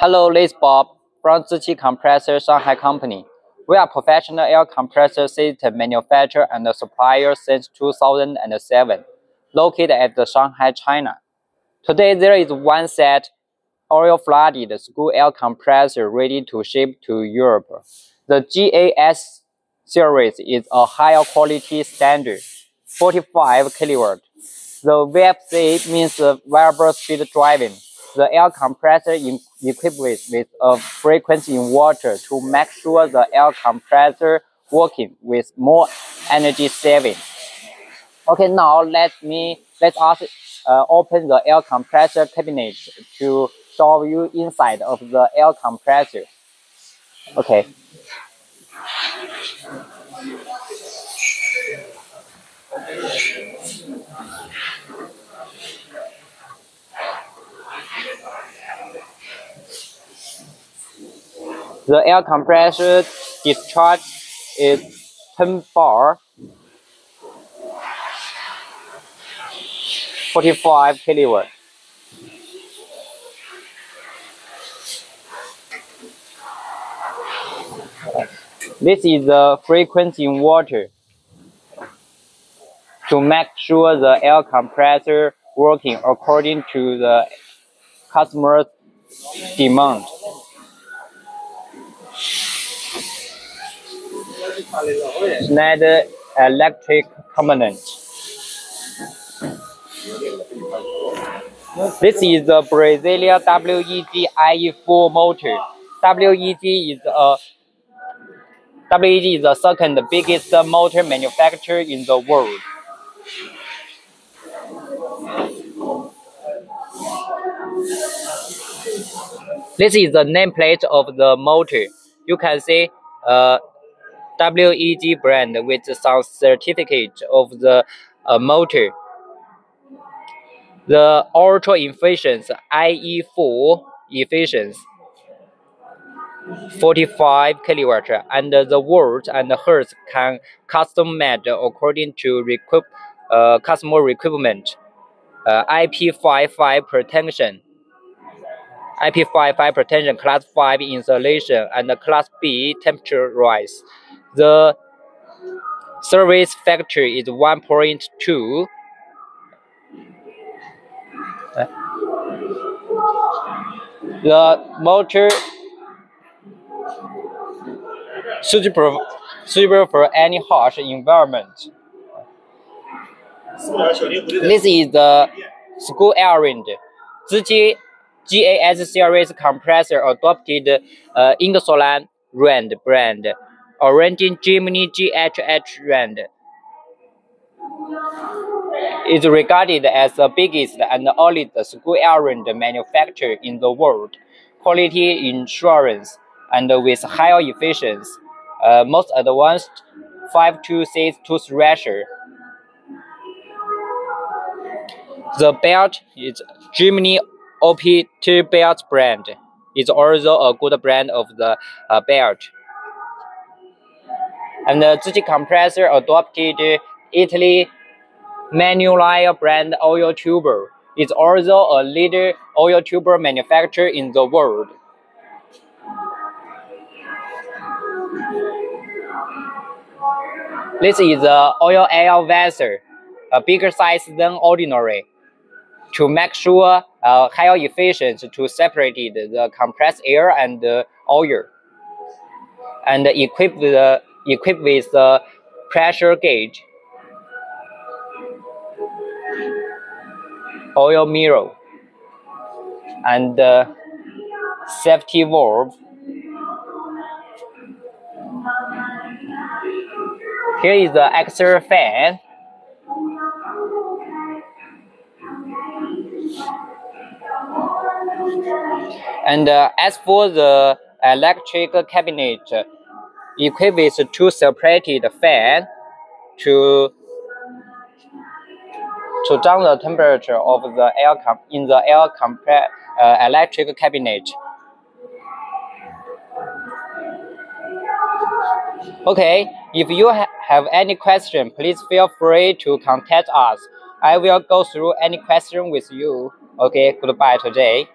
Hello, this is Bob from Ziqi Compressor Shanghai Company. We are professional air compressor system manufacturer and supplier since 2007, located at the Shanghai, China. Today, there is one set oil-flooded screw air compressor ready to ship to Europe. The GAS series is a higher quality standard, 45 kilowatt. The VFC means variable speed driving. The air compressor is equipped with a frequency inverter to make sure the air compressor working with more energy saving. Okay, now let me let us uh, open the air compressor cabinet to show you inside of the air compressor. Okay. The air compressor discharge is 10 bar, 45 kilowatt. This is the frequency inverter to make sure the air compressor working according to the customer's demand. Schneider electric component. This is the Brazilian WEG IE4 motor. WEG is a WEG is the second biggest motor manufacturer in the world. This is the nameplate of the motor. You can see uh, WEG brand with some certificate of the uh, motor. The ultra efficient IE4 efficiency 45 kilowatt and the volt and hertz can custom made according to requip, uh, customer requirement. Uh, IP55 protection IP55 protection class 5 insulation and class B temperature rise. The service factor is 1.2. The motor suitable, suitable for any harsh environment. This is the screw air range. Ziqi GAS series compressor adopted uh, Ingersoll Rand brand, origin Germany GHH Rand. Is regarded as the biggest and oldest screw air range manufacturer in the world. Quality insurance and with higher efficiency, uh, most advanced 5 to 6 tooth ratio. The belt is Germany Optibelt brand. It's also a good brand of the uh, belt. And the Ziqi compressor adopted Italy Manulier brand oil tuber. It's also a leader oil tuber manufacturer in the world. This is a oil air vessel, a bigger size than ordinary, to make sure uh, higher efficiency to separate the compressed air and the oil, and equipped the equipped with a pressure gauge, oil mirror, and safety valve. Here is the extra fan. And uh, as for the electric cabinet, with two separated fan to to down the temperature of the air in the air compress uh, electric cabinet. Okay, if you ha have any question, please feel free to contact us. I will go through any question with you. Okay, goodbye today.